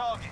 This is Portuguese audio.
target.